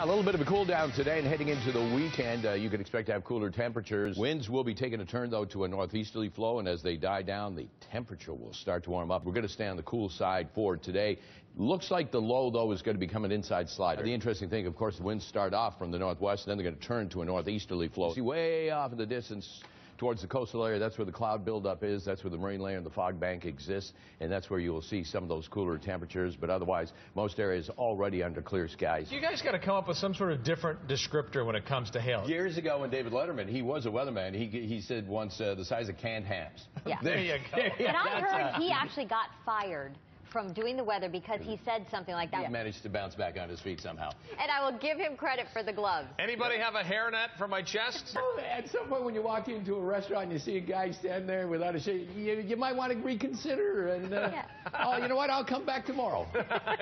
A little bit of a cool down today and heading into the weekend, uh, you can expect to have cooler temperatures. Winds will be taking a turn, though, to a northeasterly flow, and as they die down, the temperature will start to warm up. We're going to stay on the cool side for today. Looks like the low, though, is going to become an inside slider. The interesting thing, of course, the winds start off from the northwest, and then they're going to turn to a northeasterly flow. See way off in the distance towards the coastal area. That's where the cloud buildup is. That's where the marine layer and the fog bank exists. And that's where you will see some of those cooler temperatures. But otherwise, most areas already under clear skies. You guys got to come up with some sort of different descriptor when it comes to hail. Years ago, when David Letterman, he was a weatherman, he, he said once uh, the size of canned hams. Yeah. There you go. And I heard he actually got fired from doing the weather because he said something like that. He managed to bounce back on his feet somehow. And I will give him credit for the gloves. Anybody have a hairnet for my chest? At some point, when you walk into a restaurant and you see a guy stand there without a shave, you, you might want to reconsider. And uh, Yeah. oh, you know what? I'll come back tomorrow.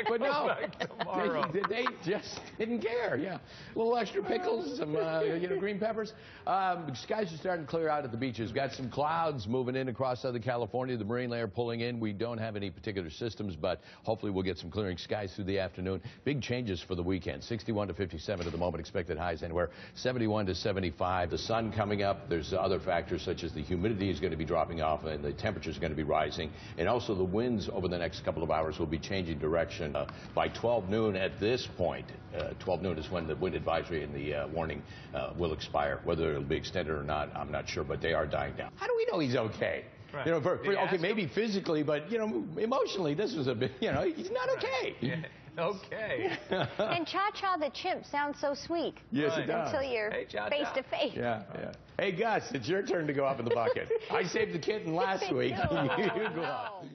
But no, tomorrow. They, they just didn't care. Yeah, a little extra pickles, some uh, you know green peppers. Um, skies are starting to clear out at the beaches. Got some clouds moving in across Southern California. The marine layer pulling in. We don't have any particular systems, but hopefully we'll get some clearing skies through the afternoon. Big changes for the weekend. 61 to 57 at the moment. Expected highs anywhere 71 to 75. The sun coming up. There's other factors such as the humidity is going to be dropping off and the temperature is going to be rising. And also the winds over the next couple of hours will be changing direction. Uh, by 12 noon at this point, uh, 12 noon is when the wind advisory and the uh, warning uh, will expire. Whether it'll be extended or not, I'm not sure, but they are dying down. How do we know he's okay? Right. You know, for, for- you okay, ask maybe physically, but you know, emotionally, this was a bit. You know, he's not okay. Okay. And Cha Cha the chimp sounds so sweet. Yes, Right. it does. Until you're Hey, Cha Cha. face to face. Yeah, yeah. Hey, Gus, it's your turn to go up in the bucket. I saved the kitten last week. No. you go up. No.